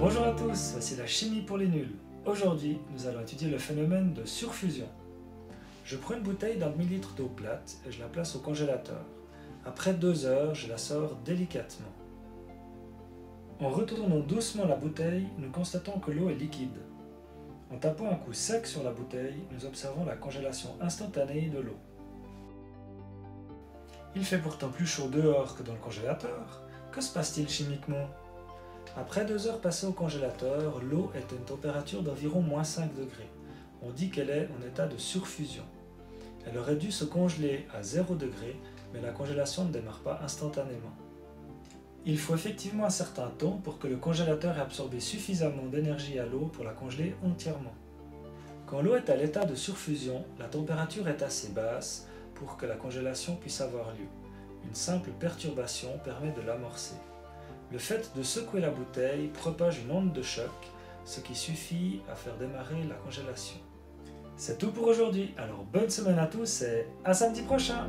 Bonjour à tous, voici la chimie pour les nuls. Aujourd'hui, nous allons étudier le phénomène de surfusion. Je prends une bouteille d'un demi-litre d'eau plate et je la place au congélateur. Après deux heures, je la sors délicatement. En retournant doucement la bouteille, nous constatons que l'eau est liquide. En tapant un coup sec sur la bouteille, nous observons la congélation instantanée de l'eau. Il fait pourtant plus chaud dehors que dans le congélateur. Que se passe-t-il chimiquement? Après deux heures passées au congélateur, l'eau est à une température d'environ moins 5 degrés. On dit qu'elle est en état de surfusion. Elle aurait dû se congeler à 0 degré, mais la congélation ne démarre pas instantanément. Il faut effectivement un certain temps pour que le congélateur ait absorbé suffisamment d'énergie à l'eau pour la congeler entièrement. Quand l'eau est à l'état de surfusion, la température est assez basse pour que la congélation puisse avoir lieu. Une simple perturbation permet de l'amorcer. Le fait de secouer la bouteille propage une onde de choc, ce qui suffit à faire démarrer la congélation. C'est tout pour aujourd'hui, alors bonne semaine à tous et à samedi prochain